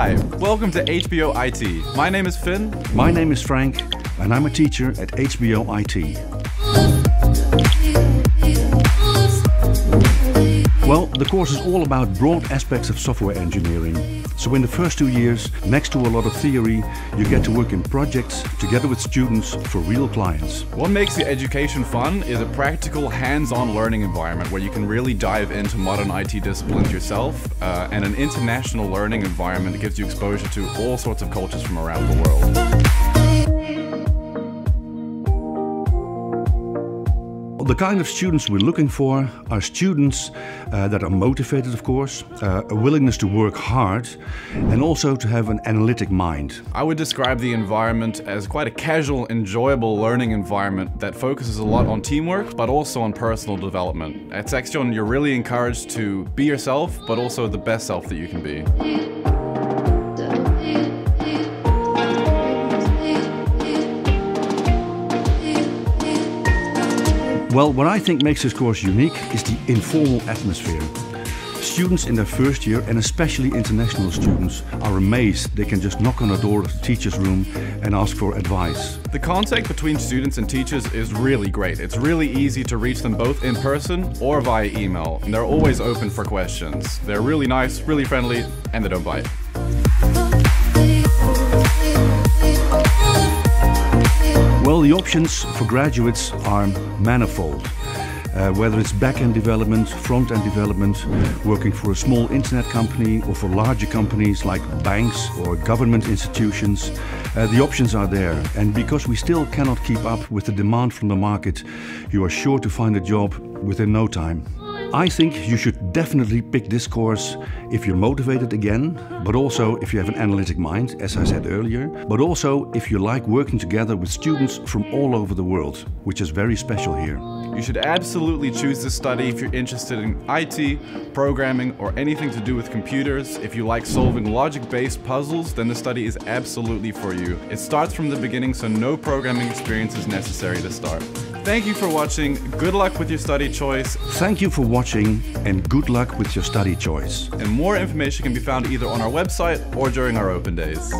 Hi, welcome to HBO IT. My name is Finn. My name is Frank, and I'm a teacher at HBO IT. Course is all about broad aspects of software engineering. So in the first two years, next to a lot of theory, you get to work in projects together with students for real clients. What makes the education fun is a practical, hands-on learning environment where you can really dive into modern IT disciplines yourself, uh, and an international learning environment that gives you exposure to all sorts of cultures from around the world. The kind of students we're looking for are students uh, that are motivated, of course, uh, a willingness to work hard, and also to have an analytic mind. I would describe the environment as quite a casual, enjoyable learning environment that focuses a lot on teamwork, but also on personal development. At Saxion, you're really encouraged to be yourself, but also the best self that you can be. Well, what I think makes this course unique is the informal atmosphere. Students in their first year, and especially international students, are amazed they can just knock on the door of the teacher's room and ask for advice. The contact between students and teachers is really great. It's really easy to reach them both in person or via email, and they're always open for questions. They're really nice, really friendly, and they don't bite. The options for graduates are manifold. Uh, whether it's back-end development, front-end development, working for a small internet company or for larger companies like banks or government institutions, uh, the options are there. And because we still cannot keep up with the demand from the market, you are sure to find a job within no time. I think you should definitely pick this course if you're motivated again, but also if you have an analytic mind, as I said earlier, but also if you like working together with students from all over the world, which is very special here. You should absolutely choose this study if you're interested in IT, programming, or anything to do with computers. If you like solving logic-based puzzles, then the study is absolutely for you. It starts from the beginning, so no programming experience is necessary to start. Thank you for watching. Good luck with your study choice. Thank you for watching and good luck with your study choice. And more information can be found either on our website or during our open days.